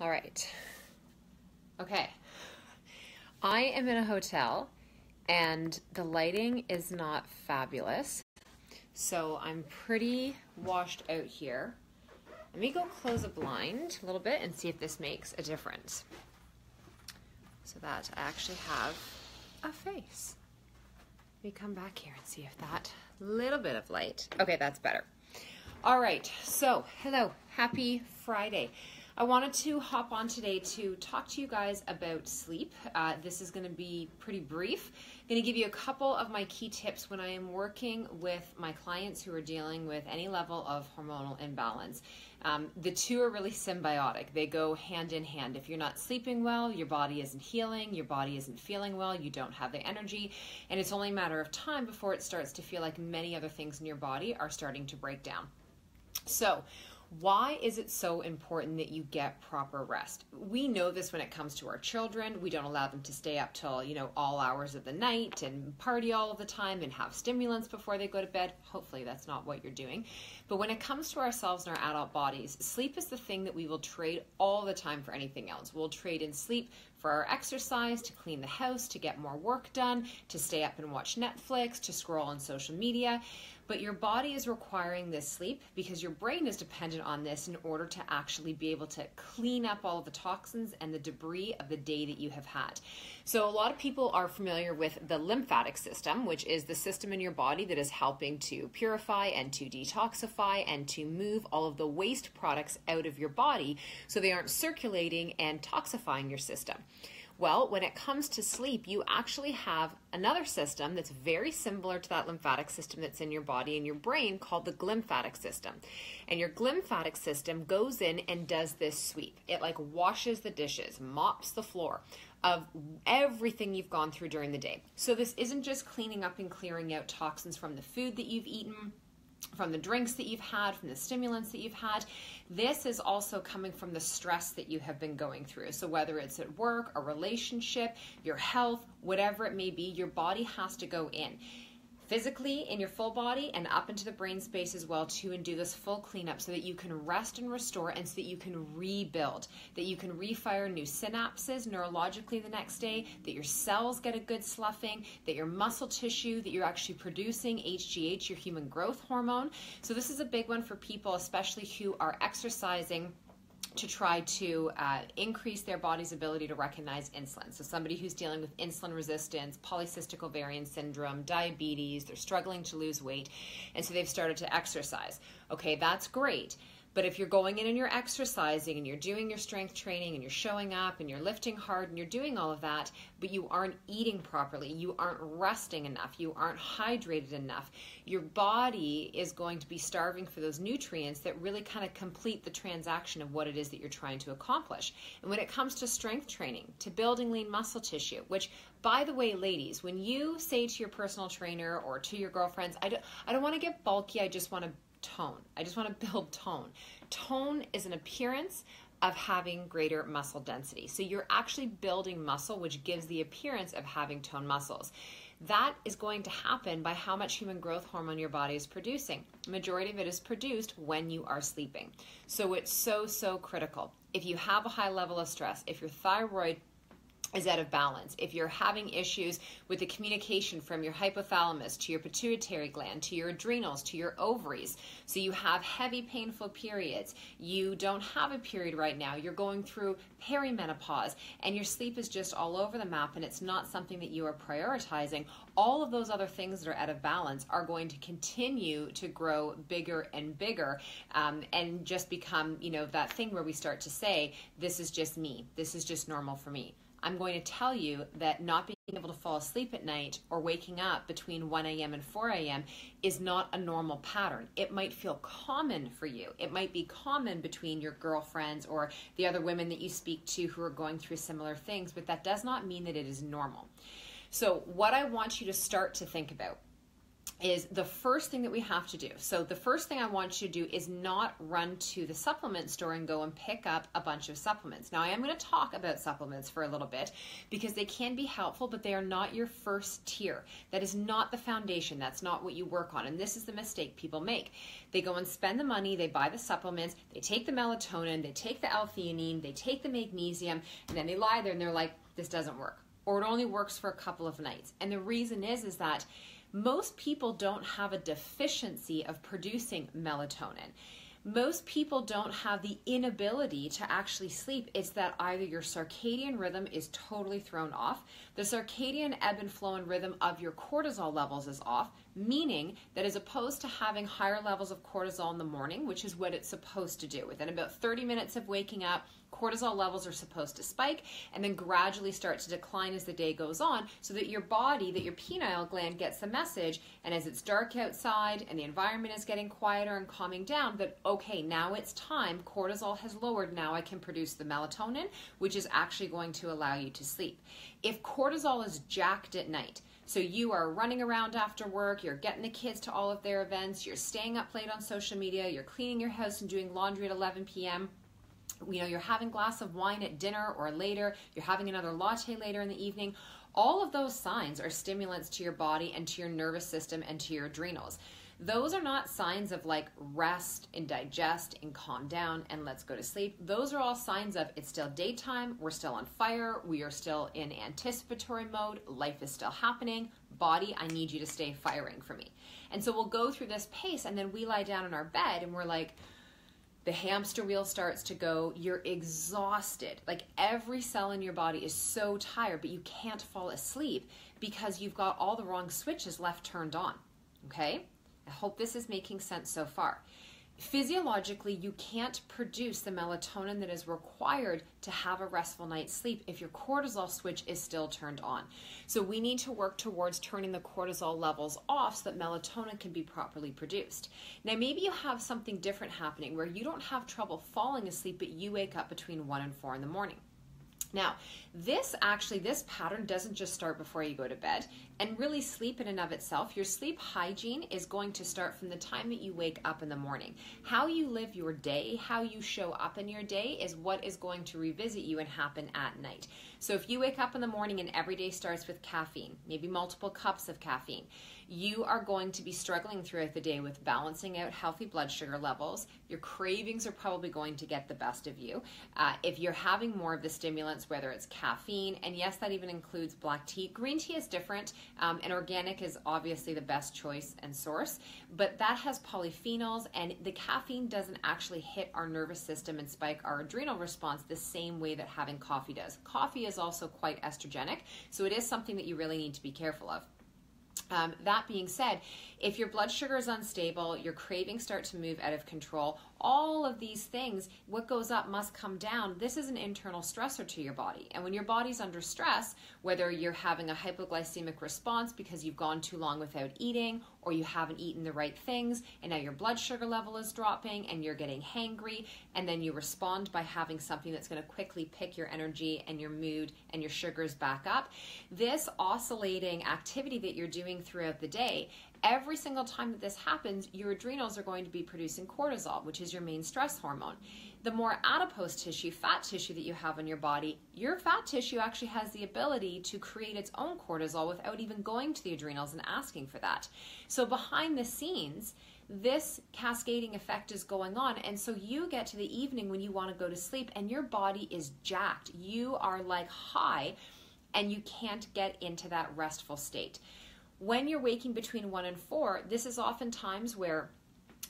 All right. Okay. I am in a hotel and the lighting is not fabulous. So I'm pretty washed out here. Let me go close a blind a little bit and see if this makes a difference. So that I actually have a face. Let me come back here and see if that little bit of light. Okay, that's better. All right, so hello, happy Friday. I wanted to hop on today to talk to you guys about sleep. Uh, this is going to be pretty brief. I'm going to give you a couple of my key tips when I am working with my clients who are dealing with any level of hormonal imbalance. Um, the two are really symbiotic. They go hand in hand. If you're not sleeping well, your body isn't healing, your body isn't feeling well, you don't have the energy, and it's only a matter of time before it starts to feel like many other things in your body are starting to break down. So, why is it so important that you get proper rest? We know this when it comes to our children. We don't allow them to stay up till, you know, all hours of the night and party all the time and have stimulants before they go to bed. Hopefully that's not what you're doing. But when it comes to ourselves and our adult bodies, sleep is the thing that we will trade all the time for anything else. We'll trade in sleep for our exercise, to clean the house, to get more work done, to stay up and watch Netflix, to scroll on social media but your body is requiring this sleep because your brain is dependent on this in order to actually be able to clean up all of the toxins and the debris of the day that you have had. So, a lot of people are familiar with the lymphatic system, which is the system in your body that is helping to purify and to detoxify and to move all of the waste products out of your body so they aren't circulating and toxifying your system. Well, when it comes to sleep, you actually have another system that's very similar to that lymphatic system that's in your body and your brain called the glymphatic system. And your glymphatic system goes in and does this sweep. It like washes the dishes, mops the floor of everything you've gone through during the day. So this isn't just cleaning up and clearing out toxins from the food that you've eaten from the drinks that you've had, from the stimulants that you've had. This is also coming from the stress that you have been going through. So, whether it's at work, a relationship, your health, whatever it may be, your body has to go in physically in your full body and up into the brain space as well too and do this full cleanup so that you can rest and restore and so that you can rebuild that you can refire new synapses neurologically the next day that your cells get a good sloughing that your muscle tissue that you're actually producing hgh your human growth hormone. So this is a big one for people especially who are exercising to try to uh, increase their body's ability to recognize insulin. So, somebody who's dealing with insulin resistance, polycystic ovarian syndrome, diabetes, they're struggling to lose weight, and so they've started to exercise. Okay, that's great. But if you're going in and you're exercising and you're doing your strength training and you're showing up and you're lifting hard and you're doing all of that, but you aren't eating properly, you aren't resting enough, you aren't hydrated enough, your body is going to be starving for those nutrients that really kind of complete the transaction of what it is that you're trying to accomplish. And when it comes to strength training, to building lean muscle tissue, which by the way, ladies, when you say to your personal trainer or to your girlfriends, I don't, I don't want to get bulky, I just want to tone. I just want to build tone. Tone is an appearance of having greater muscle density. So you're actually building muscle, which gives the appearance of having toned muscles. That is going to happen by how much human growth hormone your body is producing. Majority of it is produced when you are sleeping. So it's so, so critical. If you have a high level of stress, if your thyroid is out of balance. If you're having issues with the communication from your hypothalamus to your pituitary gland to your adrenals to your ovaries, so you have heavy, painful periods, you don't have a period right now, you're going through perimenopause, and your sleep is just all over the map and it's not something that you are prioritizing, all of those other things that are out of balance are going to continue to grow bigger and bigger um, and just become, you know, that thing where we start to say, this is just me, this is just normal for me. I'm going to tell you that not being able to fall asleep at night or waking up between 1 a.m. and 4 a.m. is not a normal pattern. It might feel common for you. It might be common between your girlfriends or the other women that you speak to who are going through similar things, but that does not mean that it is normal. So, what I want you to start to think about is the first thing that we have to do. So, the first thing I want you to do is not run to the supplement store and go and pick up a bunch of supplements. Now, I am going to talk about supplements for a little bit because they can be helpful, but they are not your first tier. That is not the foundation. That's not what you work on. And this is the mistake people make. They go and spend the money, they buy the supplements, they take the melatonin, they take the L theanine, they take the magnesium, and then they lie there and they're like, this doesn't work. Or it only works for a couple of nights. And the reason is, is that most people don't have a deficiency of producing melatonin. Most people don't have the inability to actually sleep. It's that either your circadian rhythm is totally thrown off, the circadian ebb and flow and rhythm of your cortisol levels is off, meaning that as opposed to having higher levels of cortisol in the morning, which is what it's supposed to do, within about 30 minutes of waking up, cortisol levels are supposed to spike and then gradually start to decline as the day goes on so that your body, that your pineal gland gets the message. And as it's dark outside and the environment is getting quieter and calming down, that okay, now it's time, cortisol has lowered, now I can produce the melatonin, which is actually going to allow you to sleep. If cortisol is jacked at night, so you are running around after work, you're getting the kids to all of their events, you're staying up late on social media, you're cleaning your house and doing laundry at 11 p.m you know you're having a glass of wine at dinner or later you're having another latte later in the evening. All of those signs are stimulants to your body and to your nervous system and to your adrenals those are not signs of like rest and digest and calm down and let's go to sleep. Those are all signs of it's still daytime, we're still on fire, we are still in anticipatory mode, life is still happening. Body, I need you to stay firing for me. And so we'll go through this pace and then we lie down in our bed and we're like, the hamster wheel starts to go, you're exhausted. Like every cell in your body is so tired, but you can't fall asleep because you've got all the wrong switches left turned on. Okay? I hope this is making sense so far physiologically you can't produce the melatonin that is required to have a restful night's sleep if your cortisol switch is still turned on. So we need to work towards turning the cortisol levels off so that melatonin can be properly produced. Now maybe you have something different happening where you don't have trouble falling asleep but you wake up between 1 and 4 in the morning. Now, this actually, this pattern doesn't just start before you go to bed. And really, sleep in and of itself, your sleep hygiene is going to start from the time that you wake up in the morning. How you live your day, how you show up in your day, is what is going to revisit you and happen at night. So if you wake up in the morning and every day starts with caffeine, maybe multiple cups of caffeine, you are going to be struggling throughout the day with balancing out healthy blood sugar levels. Your cravings are probably going to get the best of you. Uh, if you're having more of the stimulants, whether it's caffeine, and yes, that even includes black tea. Green tea is different, um, and organic is obviously the best choice and source, but that has polyphenols, and the caffeine doesn't actually hit our nervous system and spike our adrenal response the same way that having coffee does. Coffee is also quite estrogenic, so it is something that you really need to be careful of. Um, that being said, if your blood sugar is unstable, your cravings start to move out of control, all of these things, what goes up must come down. This is an internal stressor to your body. And when your body's under stress, whether you're having a hypoglycemic response because you've gone too long without eating or you haven't eaten the right things and now your blood sugar level is dropping and you're getting hangry, and then you respond by having something that's going to quickly pick your energy and your mood and your sugars back up. This oscillating activity that you're doing throughout the day every single time that this happens, your adrenals are going to be producing cortisol, which is your main stress hormone. The more adipose tissue, fat tissue that you have in your body, your fat tissue actually has the ability to create its own cortisol without even going to the adrenals and asking for that. So, behind the scenes, this cascading effect is going on. And so you get to the evening when you want to go to sleep and your body is jacked. You are like high and you can't get into that restful state when you're waking between 1 and 4, this is often times where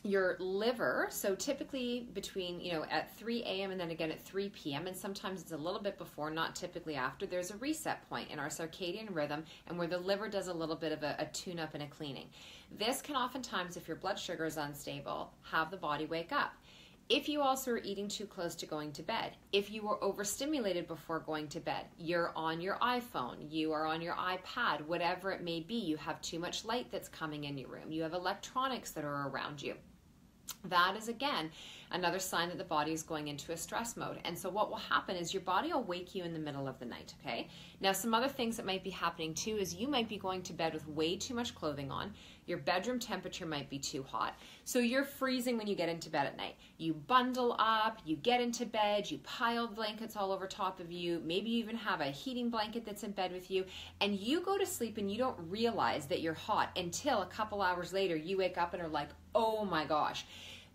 your liver, so typically between, you know, at 3 a.m. and then again at 3 p.m., and sometimes it's a little bit before, not typically after, there's a reset point in our circadian rhythm and where the liver does a little bit of a, a tune up and a cleaning. This can oftentimes, if your blood sugar is unstable, have the body wake up. If you also are eating too close to going to bed, if you were overstimulated before going to bed, you're on your iPhone, you are on your iPad, whatever it may be, you have too much light that's coming in your room, you have electronics that are around you. that is again another sign that the body is going into a stress mode. And so, what will happen is your body will wake you in the middle of the night, okay? Now, some other things that might be happening too is you might be going to bed with way too much clothing on. Your bedroom temperature might be too hot. So, you're freezing when you get into bed at night. You bundle up, you get into bed, you pile blankets all over top of you. Maybe you even have a heating blanket that's in bed with you. And you go to sleep and you don't realize that you're hot until a couple hours later you wake up and are like, oh my gosh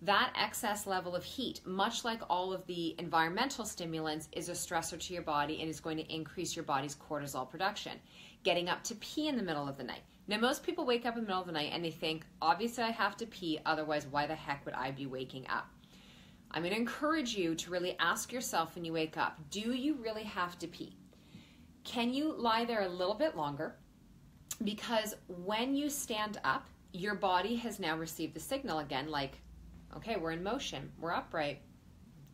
that excess level of heat, much like all of the environmental stimulants, is a stressor to your body and is going to increase your body's cortisol production. Getting up to pee in the middle of the night. Now, most people wake up in the middle of the night and they think, obviously, I have to pee, otherwise, why the heck would I be waking up? I'm going to encourage you to really ask yourself when you wake up do you really have to pee? Can you lie there a little bit longer? Because when you stand up, your body has now received the signal again, like, okay, we're in motion, we're upright,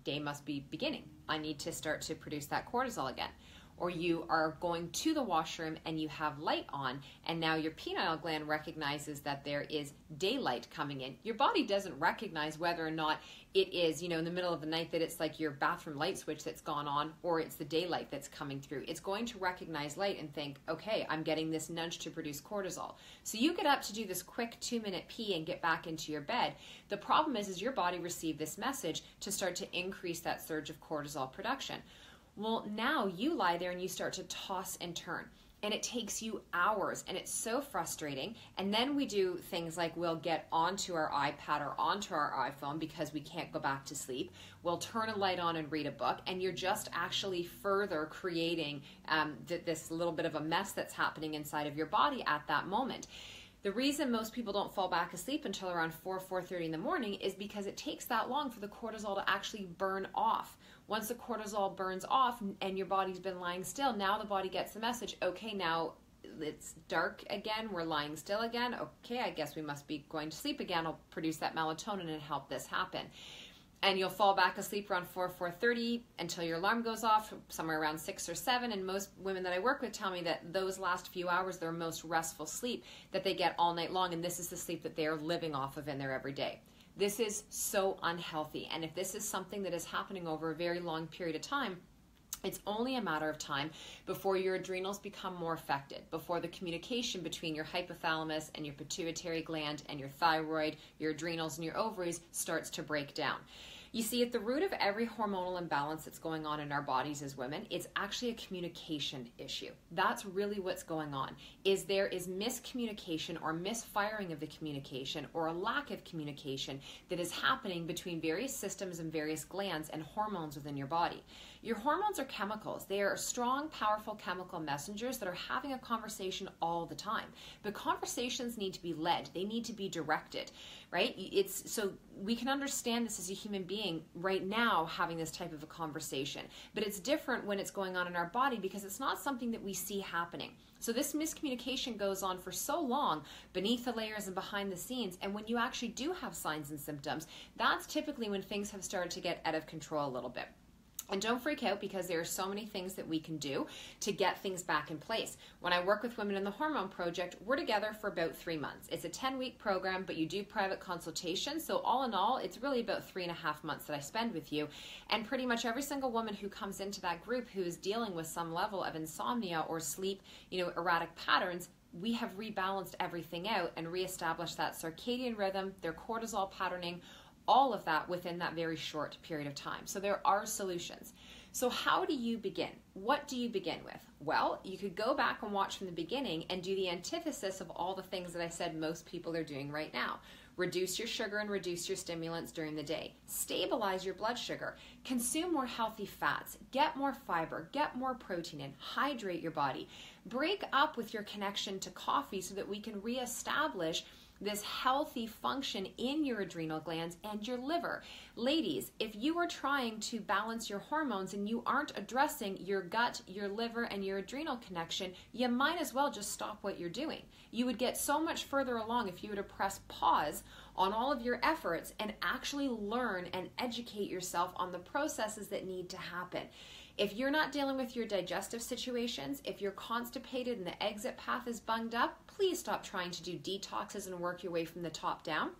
day must be beginning. I need to start to produce that cortisol again or you are going to the washroom and you have light on, and now your pineal gland recognizes that there is daylight coming in. Your body doesn't recognize whether or not it is, you know, in the middle of the night that it's like your bathroom light switch that's gone on or it's the daylight that's coming through. It's going to recognize light and think, okay, I'm getting this nudge to produce cortisol. So you get up to do this quick two minute pee and get back into your bed. The problem is, is your body received this message to start to increase that surge of cortisol production. Well, now you lie there and you start to toss and turn. And it takes you hours and it's so frustrating. And then we do things like we'll get onto our iPad or onto our iPhone because we can't go back to sleep. We'll turn a light on and read a book, and you're just actually further creating um, th- this little bit of a mess that's happening inside of your body at that moment. The reason most people don't fall back asleep until around 4 4:30 in the morning is because it takes that long for the cortisol to actually burn off. Once the cortisol burns off and your body's been lying still, now the body gets the message, okay, now it's dark again, we're lying still again. Okay, I guess we must be going to sleep again. I'll produce that melatonin and help this happen and you'll fall back asleep around 4 4.30 until your alarm goes off somewhere around 6 or 7 and most women that i work with tell me that those last few hours their most restful sleep that they get all night long and this is the sleep that they're living off of in their everyday this is so unhealthy and if this is something that is happening over a very long period of time it's only a matter of time before your adrenals become more affected, before the communication between your hypothalamus and your pituitary gland and your thyroid, your adrenals, and your ovaries starts to break down. You see, at the root of every hormonal imbalance that's going on in our bodies as women, it's actually a communication issue. That's really what's going on. Is there is miscommunication or misfiring of the communication or a lack of communication that is happening between various systems and various glands and hormones within your body. Your hormones are chemicals. They are strong, powerful chemical messengers that are having a conversation all the time. But conversations need to be led. They need to be directed, right? It's so we can understand this as a human being right now having this type of a conversation. But it's different when it's going on in our body because it's not something that we see happening. So this miscommunication goes on for so long beneath the layers and behind the scenes. And when you actually do have signs and symptoms, that's typically when things have started to get out of control a little bit. And don't freak out because there are so many things that we can do to get things back in place. When I work with women in the Hormone Project, we're together for about three months. It's a 10 week program, but you do private consultations. So, all in all, it's really about three and a half months that I spend with you. And pretty much every single woman who comes into that group who is dealing with some level of insomnia or sleep, you know, erratic patterns, we have rebalanced everything out and reestablished that circadian rhythm, their cortisol patterning all of that within that very short period of time. So there are solutions. So, how do you begin? What do you begin with? Well, you could go back and watch from the beginning and do the antithesis of all the things that I said most people are doing right now. Reduce your sugar and reduce your stimulants during the day. Stabilize your blood sugar. Consume more healthy fats. Get more fiber. Get more protein in. Hydrate your body. Break up with your connection to coffee so that we can reestablish this healthy function in your adrenal glands and your liver. Ladies, if you are trying to balance your hormones and you aren't addressing your gut, your liver, and your adrenal connection, you might as well just stop what you're doing. You would get so much further along if you were to press pause on all of your efforts and actually learn and educate yourself on the processes that need to happen. If you're not dealing with your digestive situations, if you're constipated and the exit path is bunged up, please stop trying to do detoxes and work your way from the top down.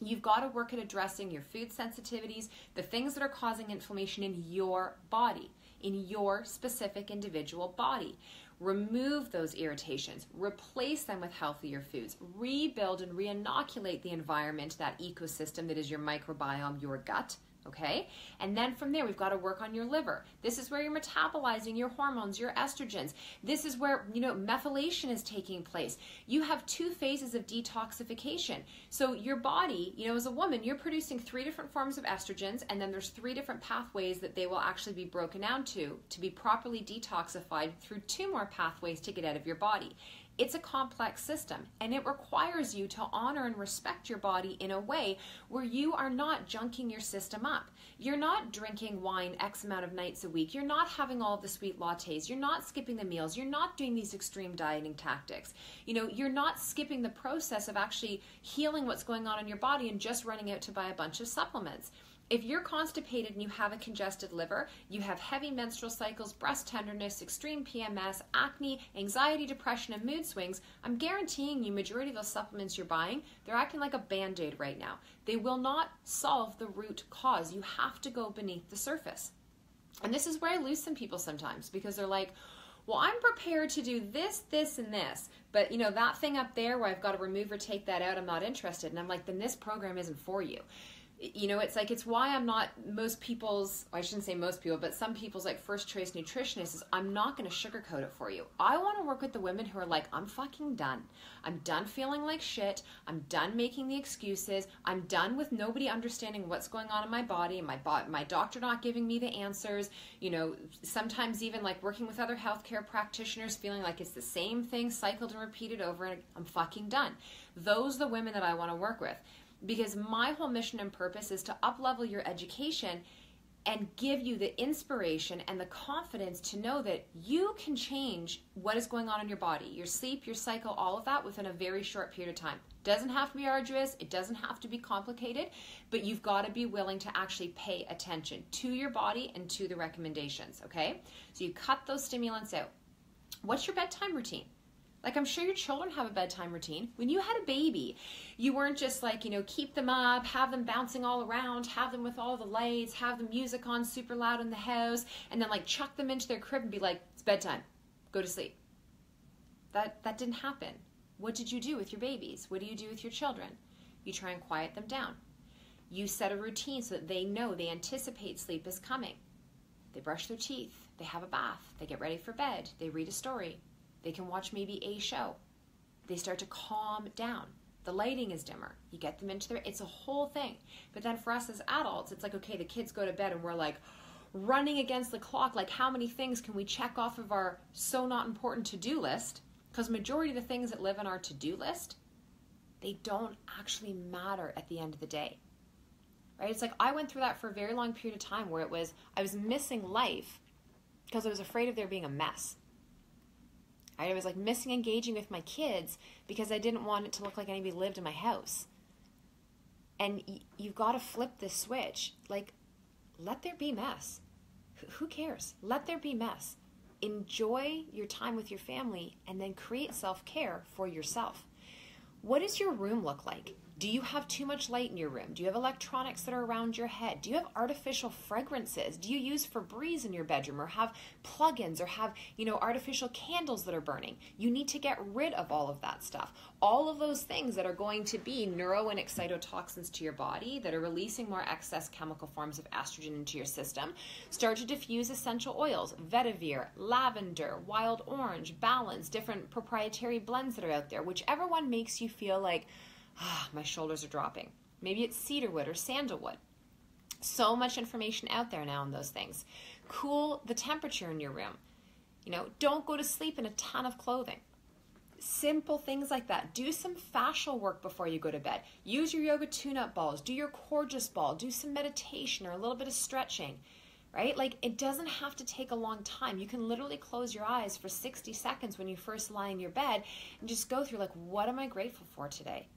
You've got to work at addressing your food sensitivities, the things that are causing inflammation in your body, in your specific individual body. Remove those irritations, replace them with healthier foods, rebuild and reinoculate the environment, that ecosystem that is your microbiome, your gut okay? And then from there, we've got to work on your liver. This is where you're metabolizing your hormones, your estrogens. This is where, you know, methylation is taking place. You have two phases of detoxification. So your body, you know, as a woman, you're producing three different forms of estrogens, and then there's three different pathways that they will actually be broken down to to be properly detoxified through two more pathways to get out of your body. It's a complex system and it requires you to honor and respect your body in a way where you are not junking your system up. You're not drinking wine X amount of nights a week. You're not having all the sweet lattes. You're not skipping the meals. You're not doing these extreme dieting tactics. You know, you're not skipping the process of actually healing what's going on in your body and just running out to buy a bunch of supplements. If you're constipated and you have a congested liver, you have heavy menstrual cycles, breast tenderness, extreme PMS, acne, anxiety, depression, and mood swings, I'm guaranteeing you majority of those supplements you're buying, they're acting like a band-aid right now. They will not solve the root cause. You have to go beneath the surface. And this is where I lose some people sometimes because they're like, well, I'm prepared to do this, this, and this, but you know, that thing up there where I've got to remove or take that out, I'm not interested. And I'm like, then this program isn't for you you know, it's like it's why I'm not most people's. I shouldn't say most people, but some people's like first choice nutritionist is I'm not going to sugarcoat it for you. I want to work with the women who are like, I'm fucking done. I'm done feeling like shit. I'm done making the excuses. I'm done with nobody understanding what's going on in my body my bo- my doctor not giving me the answers. You know, sometimes even like working with other healthcare practitioners, feeling like it's the same thing cycled and repeated over. And I'm fucking done. Those are the women that I want to work with because my whole mission and purpose is to uplevel your education and give you the inspiration and the confidence to know that you can change what is going on in your body, your sleep, your cycle, all of that within a very short period of time. Doesn't have to be arduous, it doesn't have to be complicated, but you've got to be willing to actually pay attention to your body and to the recommendations, okay? So you cut those stimulants out. What's your bedtime routine? Like, I'm sure your children have a bedtime routine. When you had a baby, you weren't just like, you know, keep them up, have them bouncing all around, have them with all the lights, have the music on super loud in the house, and then like chuck them into their crib and be like, it's bedtime, go to sleep. That, that didn't happen. What did you do with your babies? What do you do with your children? You try and quiet them down. You set a routine so that they know, they anticipate sleep is coming. They brush their teeth, they have a bath, they get ready for bed, they read a story, they can watch maybe a show. They start to calm down. The lighting is dimmer. You get them into their, it's a whole thing. But then for us as adults, it's like, okay, the kids go to bed and we're like running against the clock. Like, how many things can we check off of our so not important to do list? Because majority of the things that live on our to do list, they don't actually matter at the end of the day. Right? It's like I went through that for a very long period of time where it was, I was missing life because I was afraid of there being a mess. I was like missing engaging with my kids because I didn't want it to look like anybody lived in my house. And y- you've got to flip this switch. Like, let there be mess. Who cares? Let there be mess. Enjoy your time with your family and then create self care for yourself. What does your room look like? Do you have too much light in your room? Do you have electronics that are around your head? Do you have artificial fragrances? Do you use Febreze in your bedroom or have plugins or have, you know, artificial candles that are burning? You need to get rid of all of that stuff. All of those things that are going to be neuro and excitotoxins to your body that are releasing more excess chemical forms of estrogen into your system. Start to diffuse essential oils, vetiver, lavender, wild orange, balance, different proprietary blends that are out there. Whichever one makes you feel like ah, my shoulders are dropping. Maybe it's cedarwood or sandalwood. So much information out there now on those things. Cool the temperature in your room. You know, don't go to sleep in a ton of clothing. Simple things like that. Do some fascial work before you go to bed. Use your yoga tune up balls. Do your Coregeous ball. Do some meditation or a little bit of stretching, right? Like it doesn't have to take a long time. You can literally close your eyes for 60 seconds when you first lie in your bed and just go through, like, what am I grateful for today?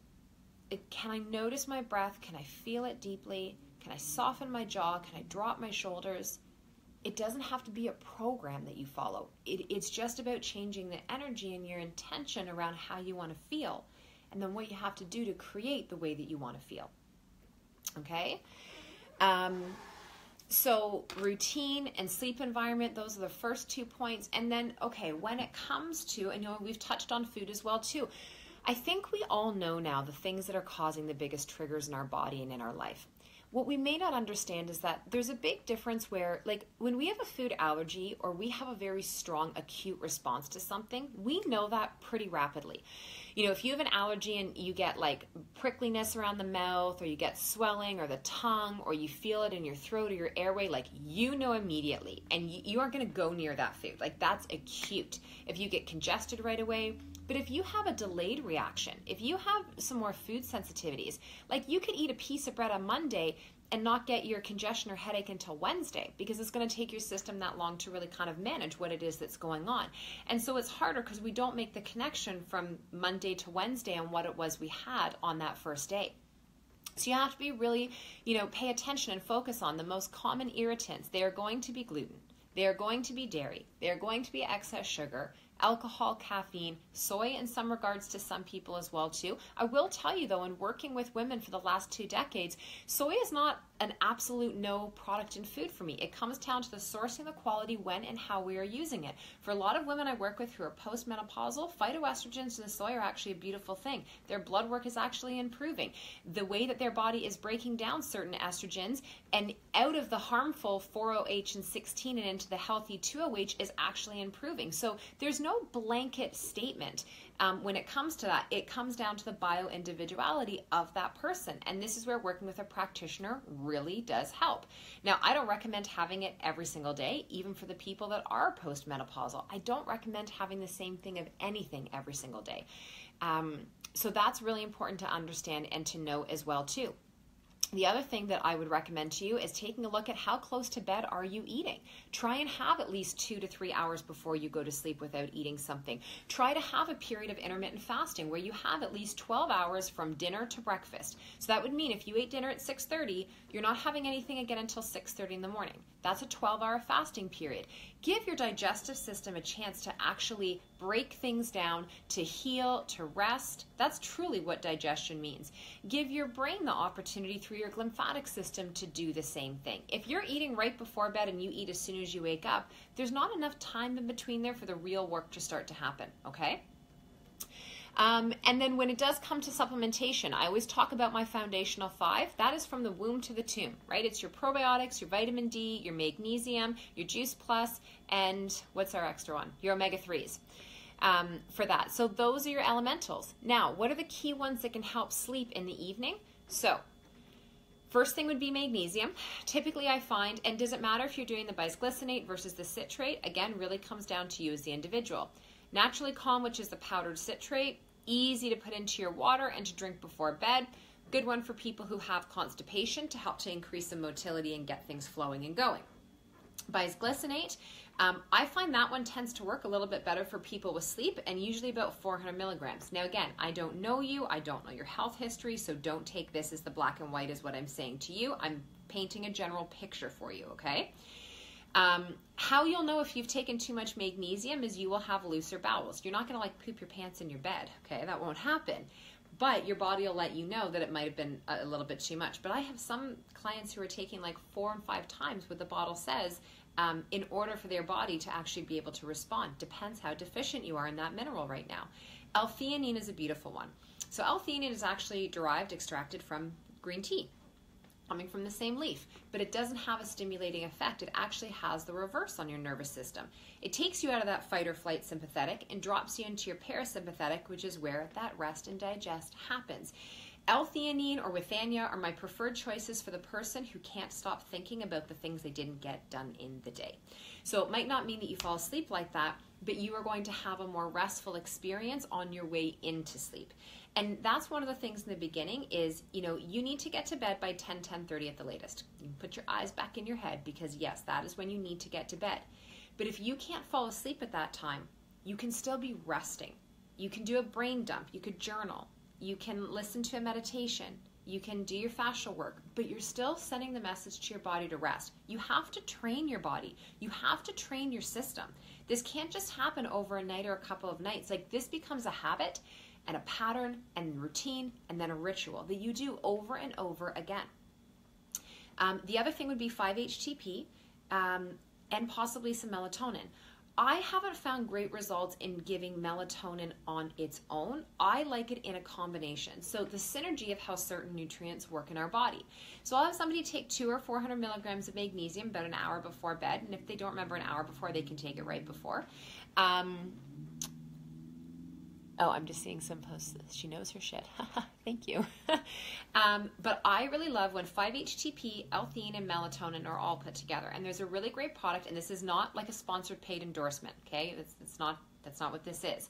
Can I notice my breath? Can I feel it deeply? Can I soften my jaw? Can I drop my shoulders? It doesn't have to be a program that you follow. It, it's just about changing the energy and your intention around how you want to feel, and then what you have to do to create the way that you want to feel. Okay? Um, so, routine and sleep environment, those are the first two points. And then, okay, when it comes to, I know we've touched on food as well, too. I think we all know now the things that are causing the biggest triggers in our body and in our life what we may not understand is that there's a big difference where, like, when we have a food allergy or we have a very strong acute response to something, we know that pretty rapidly. You know, if you have an allergy and you get like prickliness around the mouth or you get swelling or the tongue or you feel it in your throat or your airway, like, you know immediately and you, you aren't going to go near that food. Like, that's acute. If you get congested right away, but if you have a delayed reaction, if you have some more food sensitivities, like you could eat a piece of bread on Monday and not get your congestion or headache until Wednesday because it's going to take your system that long to really kind of manage what it is that's going on. And so it's harder because we don't make the connection from Monday to Wednesday on what it was we had on that first day. So you have to be really, you know, pay attention and focus on the most common irritants. They are going to be gluten. They are going to be dairy. They are going to be excess sugar alcohol, caffeine, soy in some regards to some people as well too. I will tell you though, in working with women for the last two decades, soy is not an absolute no product in food for me. It comes down to the sourcing, the quality, when and how we are using it. For a lot of women I work with who are postmenopausal, phytoestrogens in the soy are actually a beautiful thing. Their blood work is actually improving. The way that their body is breaking down certain estrogens and out of the harmful 4OH and 16 and into the healthy 2OH is actually improving. So there's no blanket statement um, when it comes to that, it comes down to the bio individuality of that person. And this is where working with a practitioner really does help. Now, I don't recommend having it every single day, even for the people that are postmenopausal. I don't recommend having the same thing of anything every single day. Um, so that's really important to understand and to know as well too. The other thing that I would recommend to you is taking a look at how close to bed are you eating. Try and have at least two to three hours before you go to sleep without eating something. Try to have a period of intermittent fasting where you have at least 12 hours from dinner to breakfast. So that would mean if you ate dinner at 6:30, you're not having anything again until 6:30 in the morning. That's a 12-hour fasting period. Give your digestive system a chance to actually break things down, to heal, to rest. That's truly what digestion means. Give your brain the opportunity through your lymphatic system to do the same thing. If you're eating right before bed and you eat as soon as you wake up, there's not enough time in between there for the real work to start to happen, okay? Um, and then when it does come to supplementation, I always talk about my foundational five. That is from the womb to the tomb, right? It's your probiotics, your vitamin D, your magnesium, your juice plus, and what's our extra one? Your omega 3s. Um, for that. So those are your elementals. Now, what are the key ones that can help sleep in the evening? So, First thing would be magnesium. Typically, I find, and does it matter if you're doing the bisglycinate versus the citrate? Again, really comes down to you as the individual. Naturally Calm, which is the powdered citrate, easy to put into your water and to drink before bed. Good one for people who have constipation to help to increase the motility and get things flowing and going. Bisglycinate, um, I find that one tends to work a little bit better for people with sleep and usually about 400 milligrams. Now, again, I don't know you, I don't know your health history, so don't take this as the black and white, is what I'm saying to you. I'm painting a general picture for you, okay? Um, how you'll know if you've taken too much magnesium is you will have looser bowels. You're not going to like poop your pants in your bed, okay? That won't happen. But your body will let you know that it might have been a, little bit too much. But I have some clients who are taking like four and five times what the bottle says um, in order for their body to actually be able to respond. Depends how deficient you are in that mineral right now. L-theanine is a beautiful one. So L-theanine is actually derived, extracted from green tea coming from the same leaf, but it doesn't have a stimulating effect. It actually has the reverse on your nervous system. It takes you out of that fight or flight sympathetic and drops you into your parasympathetic, which is where that rest and digest happens. L-theanine or withania are my preferred choices for the person who can't stop thinking about the things they didn't get done in the day. So it might not mean that you fall asleep like that, but you are going to have a more restful experience on your way into sleep. And that's one of the things in the beginning is, you know, you need to get to bed by 10, 10 30 at the latest. You put your eyes back in your head because yes, that is when you need to get to bed. But if you can't fall asleep at that time, you can still be resting. You can do a brain dump, you could journal, you can listen to a meditation, you can do your fascial work, but you're still sending the message to your body to rest. You have to train your body. You have to train your system. This can't just happen over a night or a couple of nights. Like this becomes a habit and a pattern and routine and then a ritual that you do over and over again. Um, the other thing would be 5-HTP um, and possibly some melatonin. I haven't found great results in giving melatonin on its own. I like it in a combination. So, the synergy of how certain nutrients work in our body. So, I'll have somebody take two or 400 milligrams of magnesium about an hour before bed. And if they don't remember an hour before, they can take it right before. Um, Oh, I'm just seeing some posts. She knows her shit. Thank you. um, but I really love when 5-HTP, L-theanine, and melatonin are all put together. And there's a really great product, and this is not like a sponsored paid endorsement. Okay, it's not. That's not what this is.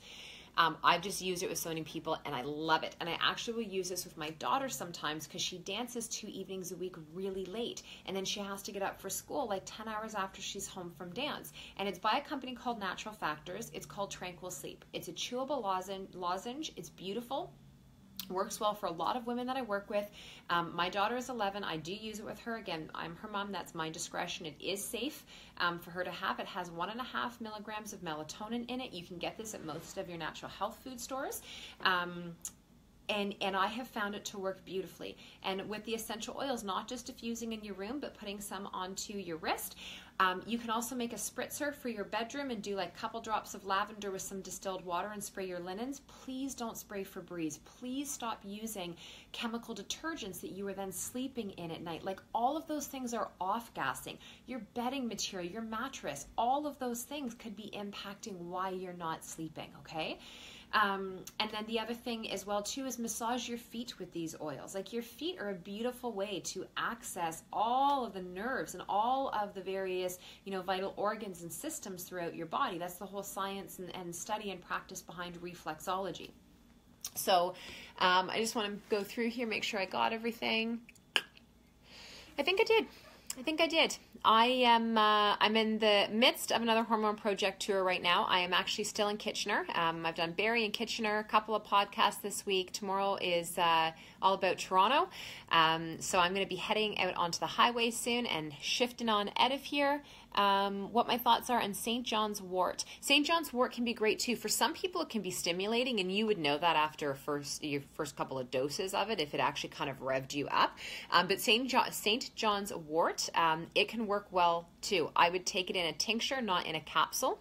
Um, I've just used it with so many people and I love it. And I actually will use this with my daughter sometimes because she dances two evenings a week really late. And then she has to get up for school like 10 hours after she's home from dance. And it's by a company called Natural Factors. It's called Tranquil Sleep. It's a chewable lozenge. It's beautiful works well for a lot of women that I work with. Um, my daughter is 11. I do use it with her. Again, I'm her mom. That's my discretion. It is safe um, for her to have. It has one and a half milligrams of melatonin in it. You can get this at most of your natural health food stores. Um, and and I have found it to work beautifully. And with the essential oils, not just diffusing in your room, but putting some onto your wrist. Um, you can also make a spritzer for your bedroom and do like a couple drops of lavender with some distilled water and spray your linens. Please don't spray Febreze. Please stop using chemical detergents that you are then sleeping in at night. Like all of those things are off gassing. Your bedding material, your mattress, all of those things could be impacting why you're not sleeping, okay? Um, and then the other thing as well too is massage your feet with these oils. Like your feet are a beautiful way to access all of the nerves and all of the various you know vital organs and systems throughout your body. That's the whole science and, and study and practice behind reflexology. So um, I just want to go through here, make sure I got everything. I think I did. I think I did. I am. Uh, I'm in the midst of another hormone project tour right now. I am actually still in Kitchener. Um, I've done Barrie and Kitchener, a couple of podcasts this week. Tomorrow is uh, all about Toronto. Um, so I'm going to be heading out onto the highway soon and shifting on out of here um, what my thoughts are on St. John's wort. St. John's wort can be great too. For some people, it can be stimulating, and you would know that after first your first couple of doses of it if it actually kind of revved you up. Um, but St. John, St. John's wort, um, it can work well too. I would take it in a tincture, not in a capsule.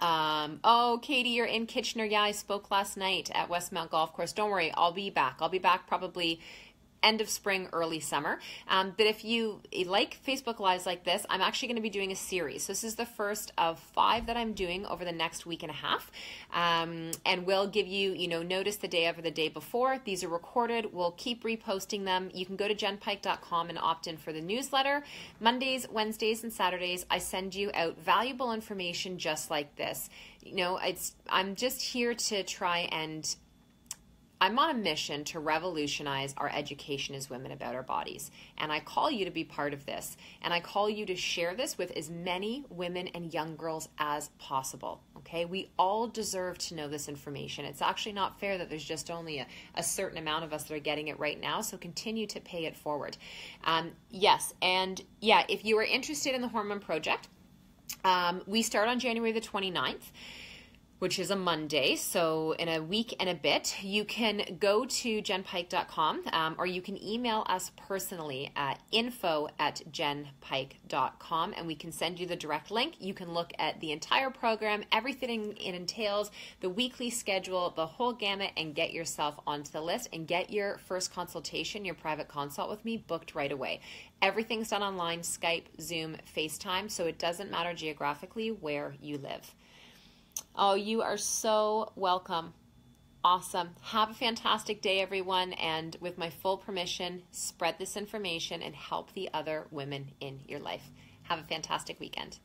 Um, oh, Katie, you're in Kitchener. Yeah, I spoke last night at Westmount Golf Course. Don't worry, I'll be back. I'll be back probably end of spring, early summer. Um, but if you like Facebook Lives like this, I'm actually going to be doing a series. So this is the first of five that I'm doing over the next week and a half. Um, and we'll give you, you know, notice the day of or the day before. These are recorded. We'll keep reposting them. You can go to jennpike.com and opt in for the newsletter. Mondays, Wednesdays, and Saturdays, I send you out valuable information just like this. You know, it's I'm just here to try and I'm on a mission to revolutionize our education as women about our bodies. And I call you to be part of this. And I call you to share this with as many women and young girls as possible. Okay? We all deserve to know this information. It's actually not fair that there's just only a, a certain amount of us that are getting it right now. So continue to pay it forward. Um, yes. And yeah, if you are interested in the Hormone Project, um, we start on January the 29th which is a Monday. So, in a week and a bit, you can go to jennpike.com um, or you can email us personally at info at jennpike.com and we can send you the direct link. You can look at the entire program, everything it entails, the weekly schedule, the whole gamut, and get yourself onto the list and get your first consultation, your private consult with me booked right away. Everything's done online Skype, Zoom, FaceTime, so it doesn't matter geographically where you live. Oh, you are so welcome. Awesome. Have a fantastic day, everyone. And with my full permission, spread this information and help the other women in your life. Have a fantastic weekend.